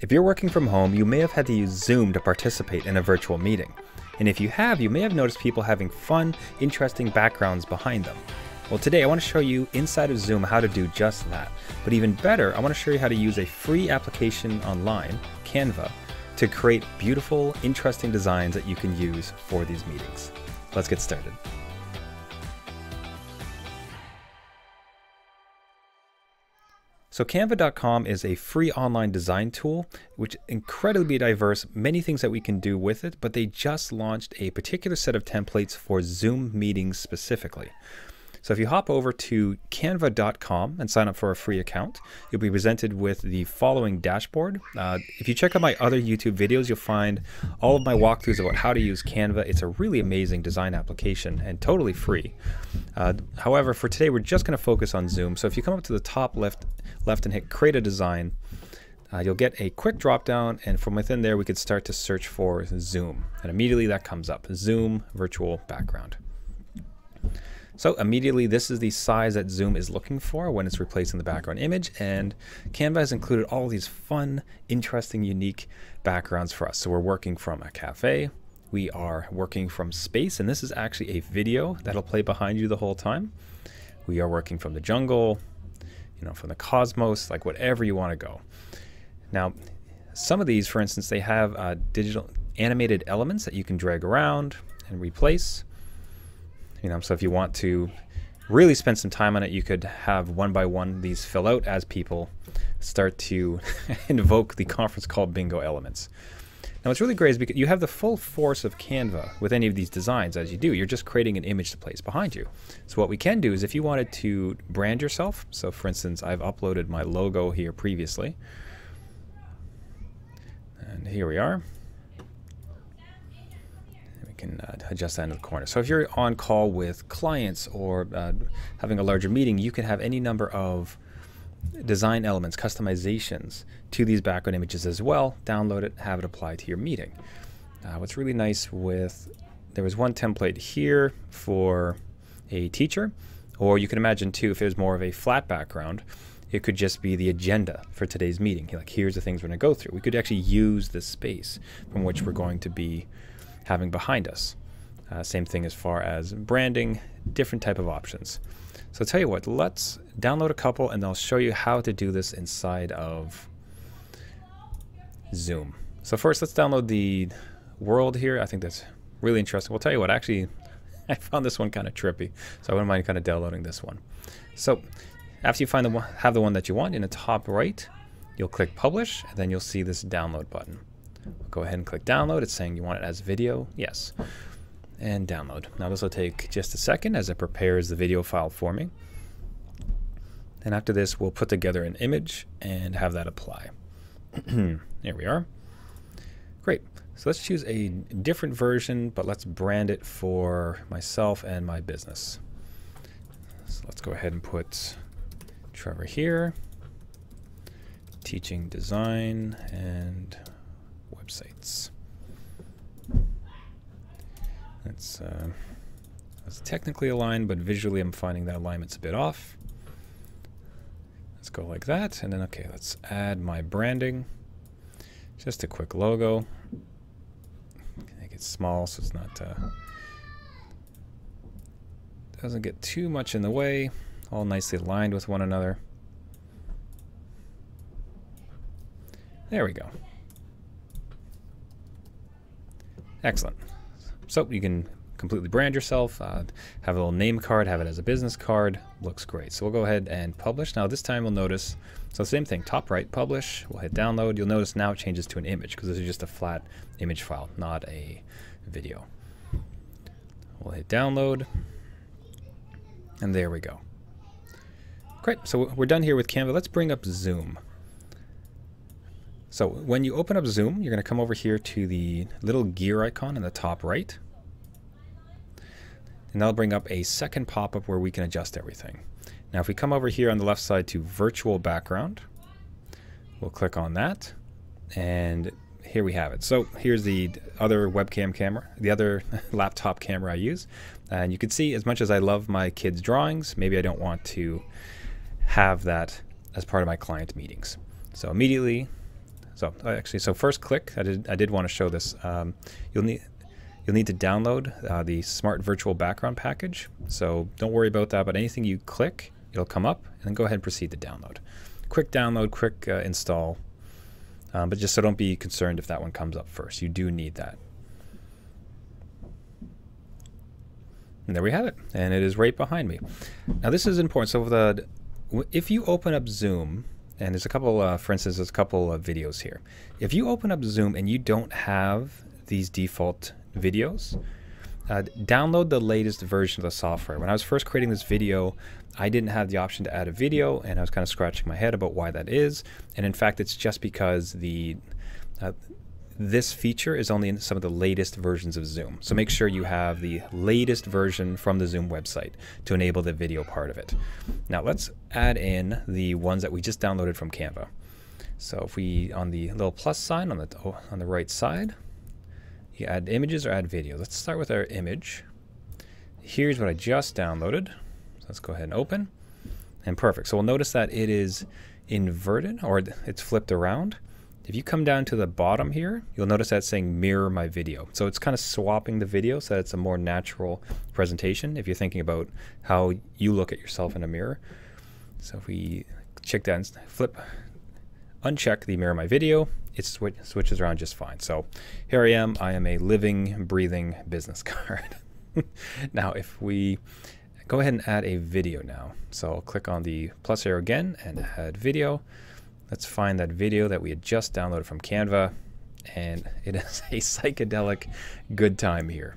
If you're working from home, you may have had to use Zoom to participate in a virtual meeting. And if you have, you may have noticed people having fun, interesting backgrounds behind them. Well, today I want to show you inside of Zoom how to do just that. But even better, I want to show you how to use a free application online, Canva, to create beautiful, interesting designs that you can use for these meetings. Let's get started. So canva.com is a free online design tool which incredibly diverse, many things that we can do with it, but they just launched a particular set of templates for Zoom meetings specifically. So if you hop over to canva.com and sign up for a free account, you'll be presented with the following dashboard. Uh, if you check out my other YouTube videos, you'll find all of my walkthroughs about how to use Canva. It's a really amazing design application and totally free. Uh, however, for today, we're just going to focus on Zoom. So if you come up to the top left, left and hit create a design, uh, you'll get a quick drop down and from within there we could start to search for Zoom and immediately that comes up Zoom virtual background. So immediately this is the size that Zoom is looking for when it's replacing the background image and Canva has included all these fun, interesting, unique backgrounds for us. So we're working from a cafe, we are working from space and this is actually a video that'll play behind you the whole time. We are working from the jungle, you know, from the cosmos, like whatever you want to go. Now, some of these, for instance, they have uh, digital animated elements that you can drag around and replace. You know, so if you want to really spend some time on it, you could have one by one these fill out as people start to invoke the conference call bingo elements. Now what's really great is because you have the full force of Canva with any of these designs as you do. You're just creating an image to place behind you. So what we can do is if you wanted to brand yourself, so for instance, I've uploaded my logo here previously. And here we are can uh, adjust that in the corner. So if you're on call with clients or uh, having a larger meeting, you can have any number of design elements, customizations to these background images as well. Download it, have it apply to your meeting. Uh, what's really nice with, there was one template here for a teacher, or you can imagine too, if there's more of a flat background, it could just be the agenda for today's meeting. Like, here's the things we're going to go through. We could actually use the space from which we're going to be having behind us. Uh, same thing as far as branding, different type of options. So I'll tell you what, let's download a couple and I'll show you how to do this inside of Zoom. So first let's download the world here. I think that's really interesting. We'll tell you what, actually, I found this one kind of trippy, so I wouldn't mind kind of downloading this one. So after you find the one, have the one that you want in the top right, you'll click publish and then you'll see this download button. Go ahead and click download. It's saying you want it as video. Yes. And download. Now this will take just a second as it prepares the video file for me. And after this, we'll put together an image and have that apply. there we are. Great. So let's choose a different version, but let's brand it for myself and my business. So let's go ahead and put Trevor here, teaching design, and websites. That's, uh, that's technically aligned, but visually I'm finding that alignment's a bit off. Let's go like that, and then, okay, let's add my branding. Just a quick logo. Make it small so it's not, uh, doesn't get too much in the way. All nicely aligned with one another. There we go. Excellent. So you can completely brand yourself, uh, have a little name card, have it as a business card. Looks great. So we'll go ahead and publish. Now this time we'll notice, so same thing, top right, publish. We'll hit download. You'll notice now it changes to an image because this is just a flat image file, not a video. We'll hit download. And there we go. Great. So we're done here with Canva. Let's bring up Zoom. So when you open up Zoom, you're going to come over here to the little gear icon in the top right. And that'll bring up a second pop-up where we can adjust everything. Now if we come over here on the left side to virtual background, we'll click on that. And here we have it. So here's the other webcam camera, the other laptop camera I use. And you can see as much as I love my kids' drawings, maybe I don't want to have that as part of my client meetings. So immediately So uh, actually, so first click, I did, I did want to show this. Um, you'll need, you'll need to download uh, the Smart Virtual Background package. So don't worry about that, but anything you click, it'll come up and then go ahead and proceed to download. Quick download, quick uh, install, um, but just so don't be concerned if that one comes up first. You do need that. And there we have it. And it is right behind me. Now this is important. So the if you open up Zoom, and there's a couple, uh, for instance, there's a couple of videos here. If you open up Zoom and you don't have these default videos, uh, download the latest version of the software. When I was first creating this video, I didn't have the option to add a video, and I was kind of scratching my head about why that is. And in fact, it's just because the uh, this feature is only in some of the latest versions of Zoom. So make sure you have the latest version from the Zoom website to enable the video part of it. Now let's add in the ones that we just downloaded from Canva. So if we, on the little plus sign on the, oh, on the right side, you add images or add video. Let's start with our image. Here's what I just downloaded. So let's go ahead and open. And perfect. So we'll notice that it is inverted or it's flipped around. If you come down to the bottom here, you'll notice that saying mirror my video. So it's kind of swapping the video so that it's a more natural presentation if you're thinking about how you look at yourself in a mirror. So if we check that and flip, uncheck the mirror my video, it sw switches around just fine. So here I am, I am a living, breathing business card. now if we go ahead and add a video now. So I'll click on the plus arrow again and add video. Let's find that video that we had just downloaded from Canva. And it is a psychedelic good time here.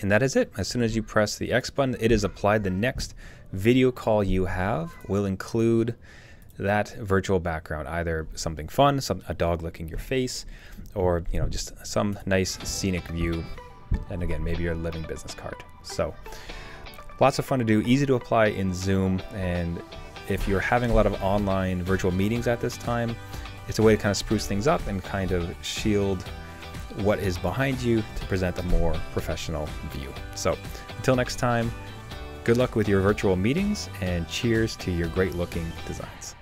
And that is it. As soon as you press the X button, it is applied. The next video call you have will include that virtual background, either something fun, some, a dog licking your face, or you know just some nice scenic view. And again, maybe your living business card. So lots of fun to do, easy to apply in Zoom, and if you're having a lot of online virtual meetings at this time, it's a way to kind of spruce things up and kind of shield what is behind you to present a more professional view. So until next time, good luck with your virtual meetings and cheers to your great looking designs.